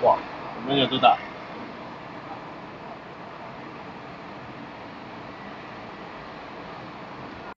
哇你们有多大？